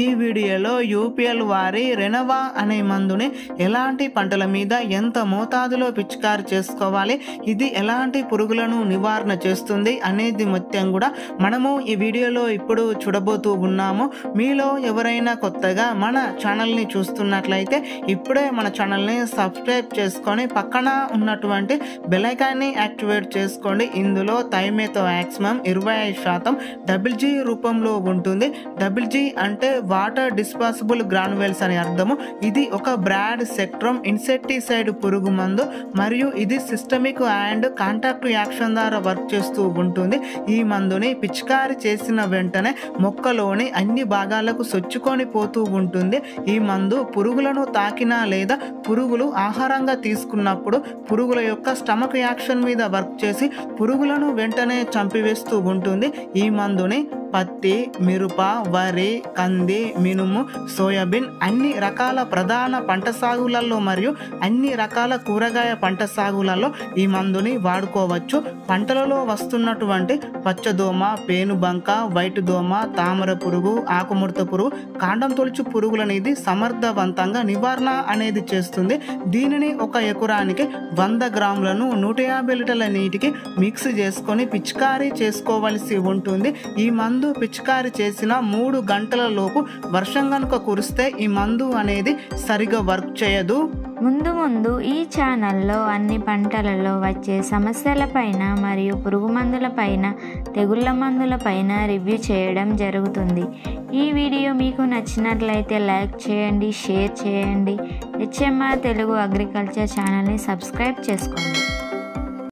ఈ వీడియోలో యూపీఎల్ వారి రెనవా అనే మందుని ఎలాంటి పంటల మీద ఎంత మోతాదులో పిచికారి చేసుకోవాలి ఇది ఎలాంటి పురుగులను నివారణ చేస్తుంది అనేది మొత్తం కూడా మనము ఈ వీడియోలో ఇప్పుడు చూడబోతూ ఉన్నాము. మీలో ఎవరైనా కొత్తగా మన ఛానల్ని చూస్తున్నట్లయితే ఇప్పుడే మన ఛానల్ని సబ్స్క్రైబ్ చేసుకొని పక్కన ఉన్నటువంటి బెలైకాన్ని యాక్టివేట్ చేసుకోండి. ఇందులో థైమేతో మ్యాక్సిమం ఇరవై ఐదు శాతం డబుల్ జీ రూపంలో ఉంటుంది. డబుల్ జీ అంటే వాటర్ డిస్పాసిబుల్ గ్రానువెల్స్ అని అర్థము. ఇది ఒక బ్రాడ్ సెక్ట్రమ్ ఇన్సెక్టిసైడ్ పురుగు మందు మరియు ఇది సిస్టమిక్ అండ్ కాంటాక్ట్ యాక్షన్ ద్వారా వర్క్ చేస్తూ ఉంటుంది. ఈ మందుని పిచికారి చేసిన వెంటనే మొక్కలోని అన్ని భాగాలకు సొచ్చుకొని పోతూ ఉంటుంది. ఈ మందు పురుగులను తాకినా లేదా పురుగులు ఆహారంగా తీసుకున్నప్పుడు పురుగుల యొక్క స్టమక్ యాక్షన్ మీద వర్క్ చేసి పురుగులను వెంటనే చంపివేస్తూ ఉంటుంది. ఈ మందుని పత్తి మిరప వరి కంది మినుము సోయాబీన్ అన్ని రకాల ప్రధాన పంట సాగులలో మరియు అన్ని రకాల కూరగాయ పంట సాగులలో ఈ మందుని వాడుకోవచ్చు. పంటలలో వస్తున్నటువంటి పచ్చదోమ పేనుబంక వైట్ దోమ తామర పురుగు ఆకుముడత పురుగు కాండం తొలుచు పురుగులనేది సమర్థవంతంగా నివారణ అనేది చేస్తుంది. దీనిని ఒక ఎకరానికి వంద గ్రాములను నూట యాభై లీటర్ల నీటికి మిక్స్ చేసుకొని పిచికారీ చేసుకోవలసి ఉంటుంది. ఈ మందు మందు పిచికారి చేసిన మూడు గంటల లోపు వర్షం కనుక కురిస్తే ఈ మందు అనేది సరిగా వర్క్ చేయదు. ముందు ముందు ఈ ఛానల్లో అన్ని పంటలలో వచ్చే సమస్యలపైన మరియు పురుగు మందులపైన తెగుళ్ళ మందులపైన రివ్యూ చేయడం జరుగుతుంది. ఈ వీడియో మీకు నచ్చినట్లయితే లైక్ చేయండి షేర్ చేయండి. హెచ్ఎంఆర్ తెలుగు అగ్రికల్చర్ ఛానల్ని సబ్స్క్రైబ్ చేసుకోండి.